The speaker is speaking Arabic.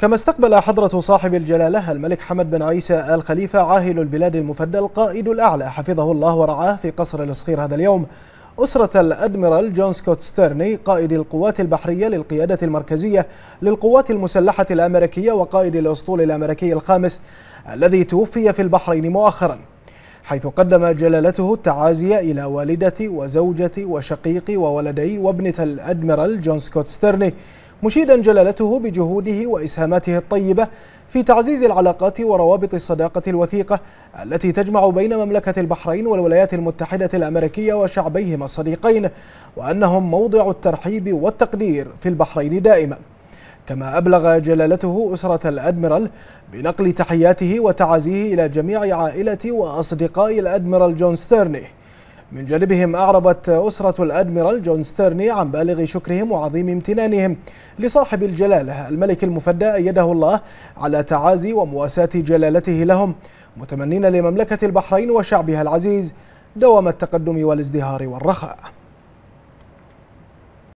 كما استقبل حضرة صاحب الجلالة الملك حمد بن عيسى آل خليفة عاهل البلاد المفدى القائد الأعلى حفظه الله ورعاه في قصر الإصخير هذا اليوم. أسرة الأدميرال جون سكوت ستيرني قائد القوات البحرية للقيادة المركزية للقوات المسلحة الأمريكية وقائد الأسطول الأمريكي الخامس الذي توفي في البحرين مؤخرا. حيث قدم جلالته التعازي إلى والدتي وزوجتي وشقيقي وولدي وابنة الأدميرال جون سكوت ستيرني. مشيدا جلالته بجهوده وإسهاماته الطيبة في تعزيز العلاقات وروابط الصداقة الوثيقة التي تجمع بين مملكة البحرين والولايات المتحدة الأمريكية وشعبيهما الصديقين وأنهم موضع الترحيب والتقدير في البحرين دائما. كما أبلغ جلالته أسرة الأدميرال بنقل تحياته وتعازيه إلى جميع عائلة وأصدقاء الأدميرال جون ستيرني. من جانبهم أعربت أسرة الأدميرال جون ستيرني عن بالغ شكرهم وعظيم امتنانهم لصاحب الجلالة. الملك المفدى أيده الله على تعازي ومواساة جلالته لهم متمنين لمملكة البحرين وشعبها العزيز دوام التقدم والازدهار والرخاء.